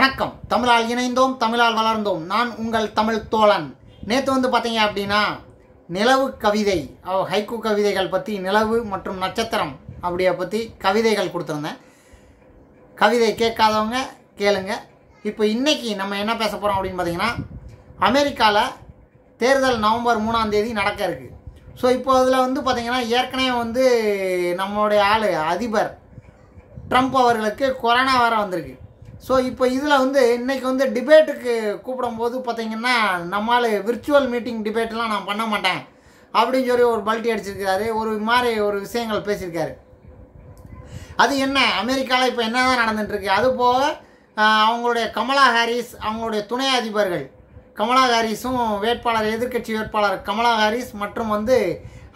வணக்கம். தமிழால் இணைந்தோம் தமிழால் வளர்ந்தோம். நான் உங்கள் தமிழ் தோழன். நேற்று வந்து பார்த்தீங்க அப்படின்னா நிலவு கவிதை ஹைக்கு ஹைக்கூ கவிதைகள் பற்றி நிலவு மற்றும் நட்சத்திரம் அப்படிய பற்றி கவிதைகள் கொடுத்துருந்தேன். கவிதை கேட்காதவங்க கேளுங்க. இப்போ இன்றைக்கி நம்ம என்ன பேச போகிறோம் அப்படின்னு பார்த்தீங்கன்னா அமெரிக்காவில் தேர்தல் நவம்பர் மூணாம் தேதி நடக்க இருக்குது ஸோ இப்போ அதில் வந்து பார்த்திங்கன்னா ஏற்கனவே வந்து நம்மளுடைய ஆள் அதிபர் ட்ரம்ப் அவர்களுக்கு கொரோனா வேறு வந்திருக்கு. ஸோ இப்போ இதில் வந்து இன்றைக்கி வந்து டிபேட்டுக்கு கூப்பிடும்போது பார்த்தீங்கன்னா நம்மால் விர்ச்சுவல் மீட்டிங் டிபேட்லாம் நான் பண்ண மாட்டேன். அப்படின்னு சொல்லி ஒரு பல்ட்டி அடிச்சிருக்காரு. ஒரு மாதிரி ஒரு விஷயங்கள் பேசியிருக்காரு. அது என்ன? அமெரிக்காவில் இப்போ என்ன தான் நடந்துட்டுருக்கு? அது போக அவங்களுடைய கமலா ஹாரிஸ் அவங்களுடைய துணை அதிபர்கள் கமலா ஹாரிஸும் வேட்பாளர் எதிர்க்கட்சி வேட்பாளர் கமலா ஹாரிஸ் மற்றும் வந்து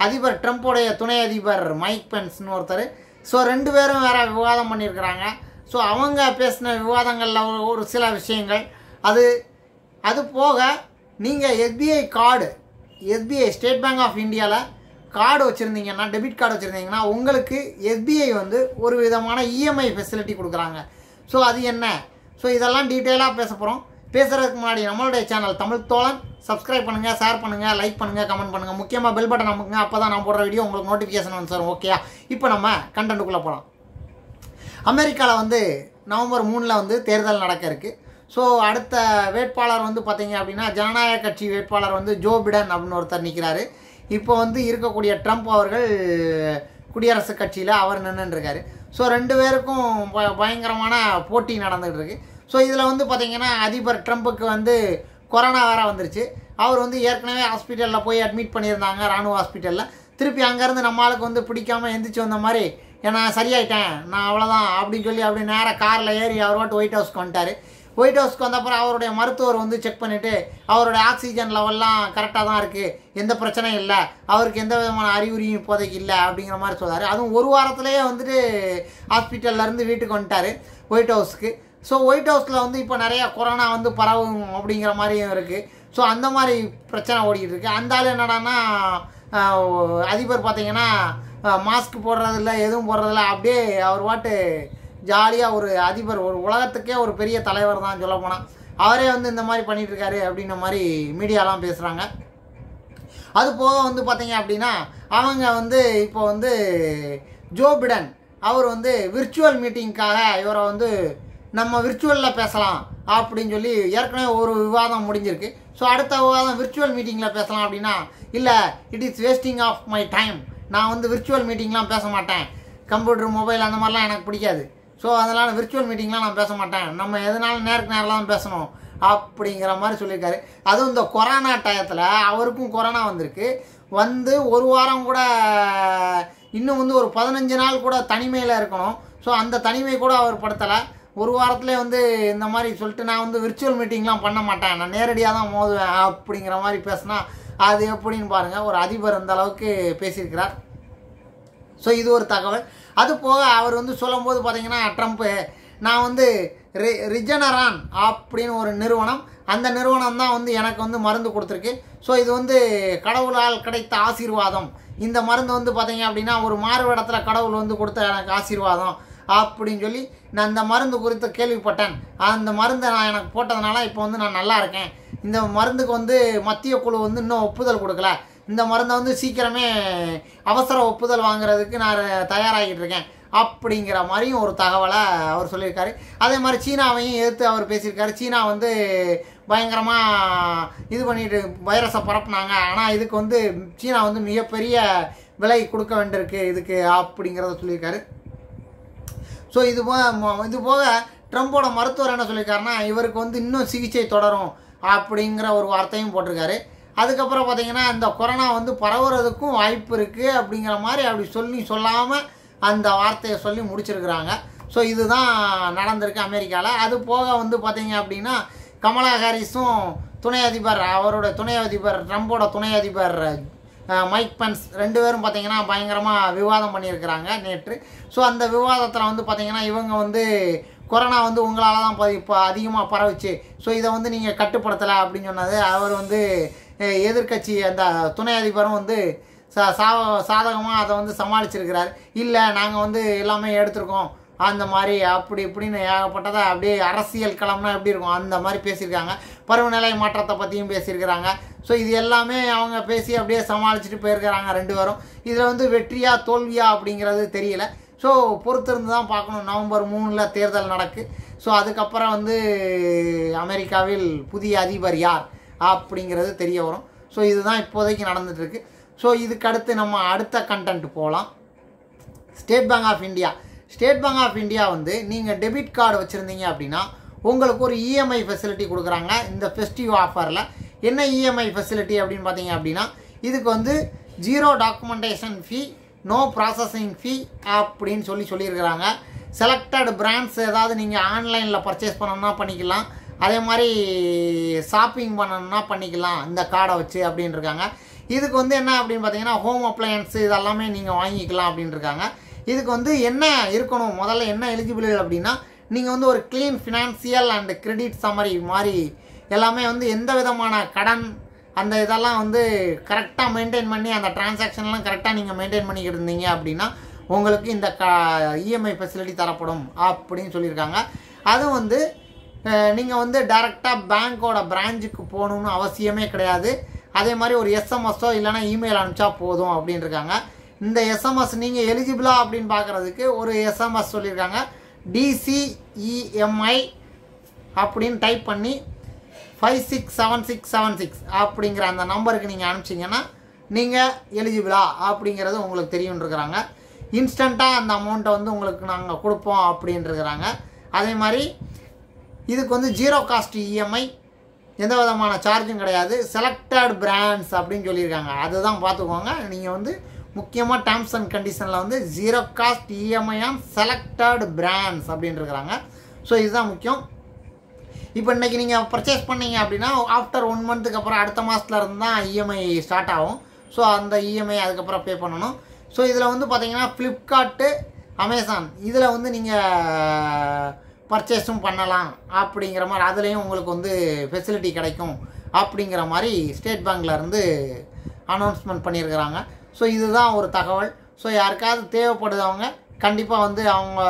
அதிபர் ட்ரம்ப்புடைய துணை அதிபர் மைக் பென்ஸ்னு ஒருத்தர். ஸோ ரெண்டு பேரும் வேற விவாதம் பண்ணியிருக்கிறாங்க. ஸோ அவங்க பேசின விவாதங்களில் ஒரு- சில விஷயங்கள். அது அது போக நீங்கள் SBI card SBI State Bank of இந்தியாவில் கார்டு வச்சுருந்தீங்கன்னா டெபிட் கார்டு வச்சுருந்தீங்கன்னா உங்களுக்கு எஸ்பிஐ வந்து ஒரு விதமான இஎம்ஐ ஃபெசிலிட்டி கொடுக்குறாங்க. ஸோ அது என்ன? ஸோ இதெல்லாம் டீட்டெயிலாக பேச போகிறோம் பேசுகிறதுக்கு முன்னாடி நம்மளுடைய சேனல் தமிழ் தோழன். சப்ஸ்கிரைப் பண்ணுங்கள் ஷேர் பண்ணுங்கள் லைக் பண்ணுங்கள் கமெண்ட் பண்ணுங்கள் முக்கியமாக பெல் பட்டன் அமுக்குங்க. அப்போ தான் நான் போடுற வீடியோ உங்களுக்கு நோட்டிஃபிகேஷன் வந்து சார் ஓகேயா இப்போ நம்ம கண்டென்ட்டுக்குள்ளே போகலாம் அமெரிக்காவில் வந்து நவம்பர் மூணில் வந்து தேர்தல் நடக்க இருக்குது ஸோ அடுத்த வேட்பாளர் வந்து பார்த்தீங்க அப்படின்னா ஜனநாயக கட்சி வேட்பாளர் வந்து ஜோ பிடன் அப்படின்னு ஒருத்தர் நிற்கிறாரு இப்போ வந்து இருக்கக்கூடிய ட்ரம்ப் அவர்கள் குடியரசுக் கட்சியில் அவர் நின்றுருக்காரு ஸோ ரெண்டு பேருக்கும் ப- பயங்கரமான போட்டி நடந்துகிட்டு இருக்கு. ஸோ இதில் வந்து பார்த்திங்கன்னா அதிபர் ட்ரம்ப்புக்கு வந்து கொரோனா வேறு வந்துருச்சு. அவர் வந்து ஏற்கனவே ஹாஸ்பிட்டலில் போய் அட்மிட் பண்ணியிருந்தாங்க ராணுவ ஹாஸ்பிட்டலில் திருப்பி அங்கேருந்து நம்மளுக்கு வந்து பிடிக்காம எந்திரிச்சு வந்த மாதிரி ஏன்னா சரியாயிட்டேன் நான் அவ்வளோதான் அப்படின்னு சொல்லி அப்படி நேராக காரில் ஏறி அவர் வாட்டு ஒயிட் ஹவுஸ்க்கு வந்துட்டார். ஒயிட் ஹவுஸ்க்கு வந்தப்பறம் அவருடைய மருத்துவர் வந்து செக் பண்ணிவிட்டு அவருடைய ஆக்சிஜன் லெவல்லாம் கரெக்டாக தான் இருக்குது எந்த பிரச்சனையும் இல்லை அவருக்கு எந்த விதமான அறிகுறியும் இப்போதைக்கு இல்லை அப்படிங்கிற மாதிரி சொன்னார் அதுவும் ஒரு வாரத்துலேயே வந்துட்டு ஹாஸ்பிட்டல்ல இருந்து வீட்டுக்கு வந்துட்டார் ஒயிட் ஹவுஸ்க்கு ஸோ ஒயிட் ஹவுஸில் வந்து இப்போ நிறையா கொரோனா வந்து பரவும் அப்படிங்கிற மாதிரியும் இருக்குது ஸோ அந்த மாதிரி பிரச்சனை ஓடிக்கிட்டு இருக்குது அந்த ஆள் என்னடான்னா அதிபர் பார்த்தீங்கன்னா மாஸ்க் போடுறதில்ல எதுவும் போடுறதில்ல. அப்படியே அவர் பாட்டு ஜாலியாக ஒரு அதிபர் ஒரு உலகத்துக்கே ஒரு பெரிய தலைவர் தான் சொல்ல போனால் அவரே வந்து இந்த மாதிரி பண்ணிகிட்ருக்காரு அப்படின்ற மாதிரி மீடியாலாம் பேசுகிறாங்க அது போக வந்து பார்த்தீங்க அப்படின்னா அவங்க வந்து இப்போ வந்து ஜோ பிடன் அவர் வந்து விர்ச்சுவல் மீட்டிங்க்காக இவரை வந்து நம்ம விர்ச்சுவலில் பேசலாம் அப்படின்னு சொல்லி ஏற்கனவே ஒரு விவாதம் முடிஞ்சிருக்கு. ஸோ அடுத்த விவாதம் விர்ச்சுவல் மீட்டிங்கில் பேசலாம் அப்படின்னா இல்லை it is wasting of my time நான் வந்து விர்ச்சுவல் மீட்டிங்லாம் பேச மாட்டேன். கம்ப்யூட்டர் மொபைல் அந்த மாதிரிலாம் எனக்கு பிடிக்காது. ஸோ அதனால் விர்ச்சுவல் மீட்டிங்லாம் நான் பேச மாட்டேன். நம்ம எதனாலும் நேருக்கு நேரில் தான் பேசணும் அப்படிங்கிற மாதிரி சொல்லியிருக்காரு. அதுவும் இந்த கொரோனா டயத்தில் அவருக்கும் கொரோனா வந்திருக்கு. வந்து ஒரு வாரம் கூட இன்னும் வந்து ஒரு பதினஞ்சு நாள் கூட தனிமையில் இருக்கணும். ஸோ அந்த தனிமை கூட அவர் படுத்தலை. ஒரு வாரத்திலே வந்து இந்த மாதிரி சொல்லிட்டு நான் வந்து விர்ச்சுவல் மீட்டிங்லாம் பண்ண மாட்டேன். நான் நேரடியாக தான் மோதுவேன் அப்படிங்கிற மாதிரி பேசினா அது எப்படின்னு பாருங்கள் ஒரு அதிபர் அந்த அளவுக்கு பேசியிருக்கிறார். ஸோ இது ஒரு தகவல். அது போக அவர் வந்து சொல்லும்போது பார்த்தீங்கன்னா ட்ரம்ப்பு நான் வந்து ரி ரிஜனரான் அப்படின்னு ஒரு நிறுவனம். அந்த நிறுவனம் தான் வந்து எனக்கு வந்து மருந்து கொடுத்துருக்கு. ஸோ இது வந்து கடவுளால் கிடைத்த ஆசீர்வாதம். இந்த மருந்து வந்து பார்த்தீங்க அப்படின்னா ஒரு மாறுவிடத்தில் கடவுள் வந்து கொடுத்த எனக்கு ஆசீர்வாதம். அப்படின்னு சொல்லி நான் இந்த மருந்து குறித்து கேள்விப்பட்டேன். அந்த மருந்தை நான் எனக்கு போட்டதுனால இப்போ வந்து நான் நல்லா இருக்கேன். இந்த மருந்துக்கு வந்து மத்திய குழு வந்து இன்னும் ஒப்புதல் கொடுக்கல. இந்த மருந்தை வந்து சீக்கிரமே அவசர ஒப்புதல் வாங்குறதுக்கு நான் தயாராகிட்டு இருக்கேன். அப்படிங்கிற மாதிரியும் ஒரு தகவலை அவர் சொல்லியிருக்காரு. அதே மாதிரி சீனாவையும் எதிர்த்து அவர் பேசியிருக்காரு. சீனா வந்து பயங்கரமாக இது பண்ணிட்டு வைரஸை பரப்புனாங்க. ஆனால் இதுக்கு வந்து சீனா வந்து மிகப்பெரிய விலை கொடுக்க வேண்டியிருக்கு. இதுக்கு அப்படிங்கிறத சொல்லியிருக்காரு. ஸோ இது போக இது போக ட்ரம்போட மருத்துவர் என்ன சொல்லியிருக்காருன்னா இவருக்கு வந்து இன்னும் சிகிச்சை தொடரும் அப்படிங்கிற ஒரு வார்த்தையும் போட்டிருக்காரு. அதுக்கப்புறம் பார்த்தீங்கன்னா இந்த கொரோனா வந்து பரவுறதுக்கும் வாய்ப்பு இருக்குது அப்படிங்கிற மாதிரி அப்படி சொல்லி சொல்லாமல் அந்த வார்த்தையை சொல்லி முடிச்சிருக்கிறாங்க. ஸோ இதுதான் நடந்திருக்கு அமெரிக்காவில் அது போக வந்து பார்த்தீங்க அப்படின்னா கமலா ஹாரிஸும் துணை அதிபர் அவரோட துணை அதிபர் ட்ரம்போட துணை அதிபர் மைக் பென்ஸ் ரெண்டு பேரும் பார்த்தீங்கன்னா பயங்கரமாக விவாதம் பண்ணியிருக்கிறாங்க நேற்று. ஸோ அந்த விவாதத்தில் வந்து பார்த்தீங்கன்னா இவங்க வந்து கொரோனா வந்து உங்களால் தான் ப- இப்போ அதிகமாக பரவுச்சு. ஸோ இதை வந்து நீங்கள் கட்டுப்படுத்தலை அப்படின்னு சொன்னது. அவர் வந்து எதிர்கட்சி எதிர்க்கட்சி அந்த துணை அதிபரும் வந்து சா சா சாதகமாக அதை வந்து சமாளிச்சிருக்கிறார். இல்லை நாங்கள் வந்து எல்லாமே எடுத்திருக்கோம். அந்த மாதிரி அப்படி இப்படின்னு ஏகப்பட்டதை அப்படியே அரசியல் களம்னா எப்படி இருக்கும்? அந்த மாதிரி பேசியிருக்காங்க. பருவநிலை மாற்றத்தை பற்றியும் பேசியிருக்கிறாங்க. ஸோ இது எல்லாமே அவங்க பேசி அப்படியே சமாளிச்சுட்டு போயிருக்கிறாங்க ரெண்டு பேரும். இதில் வந்து வெற்றியா தோல்வியா அப்படிங்கிறது தெரியல. ஸோ பொறுத்திருந்து தான் பார்க்கணும். நவம்பர் மூணில் தேர்தல் நடக்கு. ஸோ அதுக்கப்புறம் வந்து அமெரிக்காவில் புதிய அதிபர் யார் அப்படிங்கிறது தெரிய வரும். ஸோ இதுதான் இப்போதைக்கு நடந்துகிட்ருக்கு ஸோ இதுக்கடுத்து நம்ம அடுத்த கண்டென்ட் போகலாம் State Bank of India State Bank of India வந்து நீங்கள் டெபிட் கார்டு வச்சுருந்தீங்க அப்படின்னா உங்களுக்கு ஒரு இஎம்ஐ ஃபெசிலிட்டி கொடுக்குறாங்க. இந்த ஃபெஸ்டிவ் ஆஃபரில் என்ன இஎம்ஐ ஃபெசிலிட்டி அப்படின்னு பார்த்தீங்க அப்படின்னா இதுக்கு வந்து zero documentation fee no processing fee அப்படின்னு சொல்லி சொல்லியிருக்கிறாங்க. செலக்டட் பிராண்ட்ஸ் ஏதாவது நீங்கள் ஆன்லைனில் பர்ச்சேஸ் பண்ணணும்னா பண்ணிக்கலாம். அதே மாதிரி ஷாப்பிங் பண்ணணும்னா பண்ணிக்கலாம் இந்த கார்டை வச்சு அப்படின்னு இருக்காங்க. இதுக்கு வந்து என்ன அப்படின்னு பார்த்தீங்கன்னா ஹோம் அப்ளையன்ஸு இதெல்லாமே நீங்கள் வாங்கிக்கலாம் அப்படின்னு இருக்காங்க. இதுக்கு வந்து என்ன இருக்கணும்? முதல்ல என்ன எலிஜிபிள் அப்படின்னா நீங்கள் வந்து ஒரு clean financial and credit summary மாதிரி எல்லாமே வந்து எந்த விதமான கடன் அந்த இதெல்லாம் வந்து கரெக்டாக மெயின்டைன் பண்ணி அந்த டிரான்சாக்ஷன்லாம் கரெக்டாக நீங்கள் மெயின்டைன் பண்ணிக்கிட்டு இருந்தீங்க அப்படின்னா உங்களுக்கு இந்த க இஎம்ஐ ஃபெசிலிட்டி தரப்படும் அப்படின்னு சொல்லியிருக்காங்க. அதுவும் வந்து நீங்கள் வந்து டைரெக்டாக பேங்க்கோட பிரான்ச்சுக்கு போகணுன்னு அவசியமே கிடையாது. அதே மாதிரி ஒரு எஸ்எம்எஸ்ஸோ இல்லைனா இமெயில் அனுப்பிச்சா போதும் அப்படின்ட்டுருக்காங்க இந்த எஸ்எம்எஸ் நீங்கள் எலிஜிபிளா அப்படின்னு பார்க்குறதுக்கு ஒரு எஸ்எம்எஸ் சொல்லியிருக்காங்க. D C E M I அப்படின்னு டைப் பண்ணி five six seven six seven six அப்படிங்கிற அந்த நம்பருக்கு நீங்கள் அனுப்பிச்சிங்கன்னா நீங்கள் எலிஜிபிளா அப்படிங்கிறது உங்களுக்கு தெரியுன்ருக்கிறாங்க இன்ஸ்டண்ட்டாக அந்த அமௌண்ட்டை வந்து உங்களுக்கு நாங்கள் கொடுப்போம் அப்படின்ட்டுருக்குறாங்க அதே மாதிரி இதுக்கு வந்து ஜீரோ காஸ்ட் இஎம்ஐ எந்த விதமான சார்ஜும் கிடையாது. செலக்டட் பிராண்ட்ஸ் அப்படின்னு சொல்லியிருக்காங்க. அதுதான் பார்த்துக்கோங்க நீங்கள் வந்து முக்கியமாக டேர்ம்ஸ் அண்ட் கண்டிஷனில் வந்து zero cost EMI on selected brands அப்படின்னு இருக்கிறாங்க ஸோ இதுதான் முக்கியம். இப்போ இன்றைக்கி நீங்கள் பர்ச்சேஸ் பண்ணீங்க அப்படின்னா ஆஃப்டர் ஒன் மந்த்துக்கு அப்புறம் அடுத்த மாதத்துல இருந்து தான் இஎம்ஐ ஸ்டார்ட் ஆகும். ஸோ அந்த இஎம்ஐ அதுக்கப்புறம் பே பண்ணணும். ஸோ இதில் வந்து பார்த்தீங்கன்னா ஃப்ளிப்கார்ட்டு அமேசான் இதில் வந்து நீங்கள் பர்ச்சேஸும் பண்ணலாம் அப்படிங்கிற மாதிரி அதுலேயும் உங்களுக்கு வந்து ஃபெசிலிட்டி கிடைக்கும் அப்படிங்கிற மாதிரி ஸ்டேட் பேங்க்லேருந்து அனௌன்ஸ்மெண்ட் பண்ணியிருக்கிறாங்க ஸோ இதுதான் ஒரு தகவல். ஸோ யாருக்காவது தேவைப்படுதவங்க கண்டிப்பாக வந்து அவங்க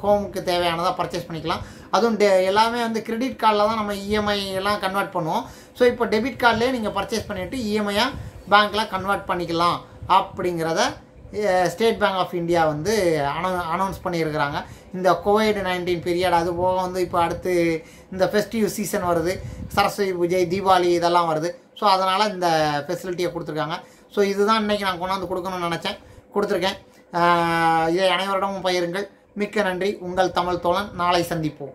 ஹோமுக்கு தேவையானதாக பர்ச்சேஸ் பண்ணிக்கலாம். அதுவும் டெ எல்லாமே வந்து கிரெடிட் கார்டில் தான் நம்ம இஎம்ஐ எல்லாம் கன்வெர்ட் பண்ணுவோம். ஸோ இப்போ டெபிட் கார்டிலே நீங்கள் பர்ச்சேஸ் பண்ணிவிட்டு இஎம்ஐயாக பேங்க்கில் கன்வெர்ட் பண்ணிக்கலாம் அப்படிங்கிறத ஸ்டேட் பேங்க் ஆஃப் இந்தியா வந்து அனௌ அனௌன்ஸ் பண்ணியிருக்கிறாங்க. இந்த கோவிட் நைன்டீன் பீரியட் அது போக வந்து இப்போ அடுத்து இந்த ஃபெஸ்டிவ் சீசன் வருது. சரஸ்வதி பூஜை தீபாவளி இதெல்லாம் வருது. ஸோ அதனால் இந்த ஃபெசிலிட்டியை கொடுத்துருக்காங்க. ஸோ இதுதான் இன்றைக்கி நான் கொண்டாந்து கொடுக்கணும்னு நினச்சேன். கொடுத்துருக்கேன். இதை அனைவரிடமும் பயிருங்கள் மிக்க நன்றி. உங்கள் தமிழ் தோழன். நாளை சந்திப்போம்.